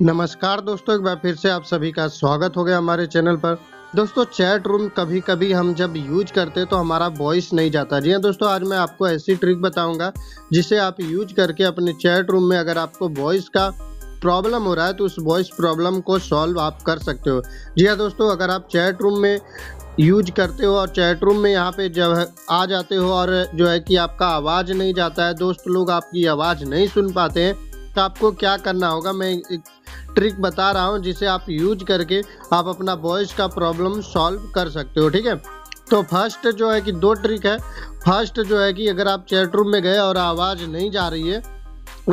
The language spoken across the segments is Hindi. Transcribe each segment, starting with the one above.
नमस्कार दोस्तों, एक बार फिर से आप सभी का स्वागत हो गया हमारे चैनल पर। दोस्तों, चैट रूम कभी कभी हम जब यूज़ करते हैं तो हमारा वॉइस नहीं जाता। जी हाँ दोस्तों, आज मैं आपको ऐसी ट्रिक बताऊँगा, जिसे आप यूज़ करके अपने चैट रूम में अगर आपको वॉइस का प्रॉब्लम हो रहा है तो उस वॉइस प्रॉब्लम को सॉल्व आप कर सकते हो। जी हाँ दोस्तों, अगर आप चैट रूम में यूज़ करते हो और चैट रूम में यहाँ पे जब आ जाते हो और जो है कि आपका आवाज़ नहीं जाता है, दोस्त लोग आपकी आवाज़ नहीं सुन पाते हैं तो आपको क्या करना होगा? मैं ट्रिक बता रहा हूँ, जिसे आप यूज़ करके आप अपना वॉइस का प्रॉब्लम सॉल्व कर सकते हो, ठीक है? तो फ़र्स्ट जो है कि दो ट्रिक है। फ़र्स्ट जो है कि अगर आप चैट रूम में गए और आवाज़ नहीं जा रही है,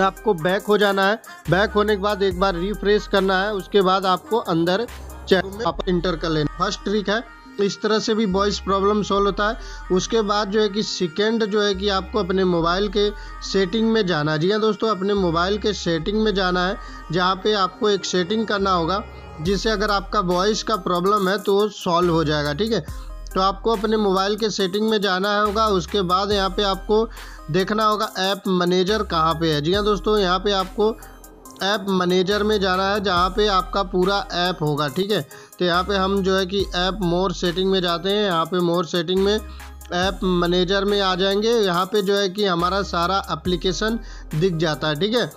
आपको बैक हो जाना है। बैक होने के बाद एक बार रिफ्रेश करना है, उसके बाद आपको अंदर चैट रूम में आप इंटर कर लेना। फ़र्स्ट ट्रिक है। इस तरह से भी वॉइस प्रॉब्लम सॉल्व होता है। उसके बाद जो है कि सेकेंड जो है कि आपको अपने मोबाइल के सेटिंग में जाना जी हाँ दोस्तों, अपने मोबाइल के सेटिंग में जाना है, जहाँ पे आपको एक सेटिंग करना होगा, जिससे अगर आपका वॉइस का प्रॉब्लम है तो सॉल्व हो जाएगा, ठीक है? तो आपको अपने मोबाइल के सेटिंग में जाना होगा, उसके बाद यहाँ पे आपको देखना होगा ऐप मैनेजर कहाँ पे है। जी हाँ दोस्तों, यहाँ पे आपको ऐप मैनेजर में जाना है, जहाँ पे आपका पूरा ऐप होगा, ठीक है? तो यहाँ पे हम जो है कि ऐप मोर सेटिंग में जाते हैं। यहाँ पे मोर सेटिंग में ऐप मैनेजर में आ जाएँगे। यहाँ पे जो है कि हमारा सारा एप्लीकेशन दिख जाता है, ठीक है?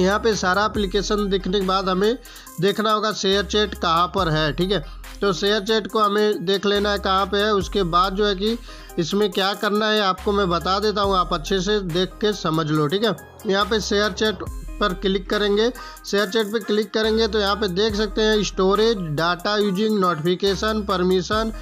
यहाँ पे सारा एप्लीकेशन दिखने के बाद हमें देखना होगा शेयर चैट कहाँ पर है, ठीक है? तो शेयर चैट को हमें देख लेना है कहाँ पे है। उसके बाद जो है कि इसमें क्या करना है, आपको मैं बता देता हूँ। आप अच्छे से देख के समझ लो, ठीक है? यहाँ पे शेयर चैट पर क्लिक करेंगे शेयर चैट पर क्लिक करेंगे तो यहाँ पे देख सकते हैं storage data using notification permission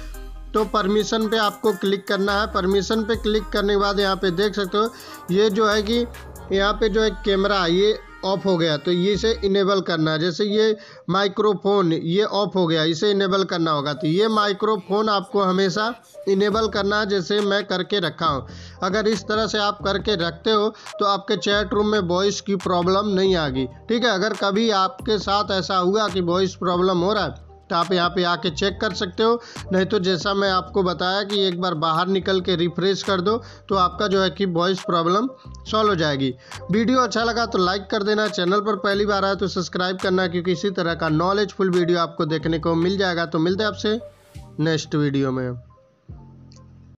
तो परमिशन पे आपको क्लिक करना है। परमिशन पे क्लिक करने के बाद यहाँ पे देख सकते हो, ये जो है कि यहाँ पे जो है कैमरा ये ऑफ़ हो गया तो ये इसे इनेबल करना है। जैसे ये माइक्रोफोन ये ऑफ़ हो गया, इसे इनेबल करना होगा। तो ये माइक्रोफोन आपको हमेशा इनेबल करना जैसे मैं करके रखा हूँ। अगर इस तरह से आप करके रखते हो तो आपके चैट रूम में वॉइस की प्रॉब्लम नहीं आएगी। ठीक है, अगर कभी आपके साथ ऐसा हुआ कि वॉइस प्रॉब्लम हो रहा है आप यहाँ पे आके चेक कर सकते हो। नहीं तो जैसा मैं आपको बताया कि एक बार बाहर निकल के रिफ्रेश कर दो तो आपका जो है कि वॉइस प्रॉब्लम सॉल्व हो जाएगी। वीडियो अच्छा लगा तो लाइक कर देना। चैनल पर पहली बार आया तो सब्सक्राइब करना, क्योंकि इसी तरह का नॉलेजफुल वीडियो आपको देखने को मिल जाएगा। तो मिलते आपसे नेक्स्ट वीडियो में।